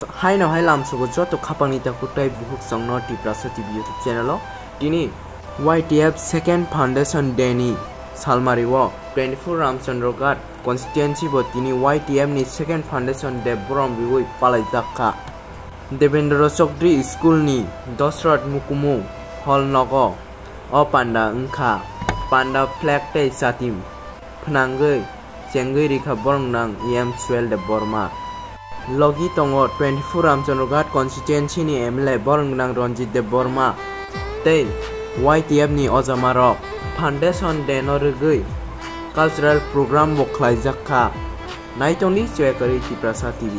হাই নহয় লামচুব যোৱা তোষা পানী তাকুটাই বহুত জংন টিপ্ৰাচ টিভি ইউটিউব চেনেল তিনি Y T F second foundation Denny চালমাৰিব টুৱেণ্টি ফ'ৰ ৰামচন্দ্ৰ গাঁত কনষ্টিটুৱেঞ্চিব তিনি ৱাই টি এফ নি ছেকেণ্ড ফাউণ্ডেশ্যন দেৱ বৰম বিহুই পালাই জাকা দেৱেন্দ্ৰ চৌধুৰী স্কুলনি দশৰথ মুকুমু হল নগ অ পাণ্ডা ওংখা পাণ্ডা ফ্লেগ টেই চাটিম ফনাংগৈ চেংগৈ ৰিখা বৰং নাং ই এম চুৱেল দেৱ বৰমা logi tongo 24 ramchandrghat constituency ni mla borong nang ranjit dev borma tei YTF ni ojamarok foundation de no rugui cultural program bo khlaijakha naitoni chekari tiprasa tv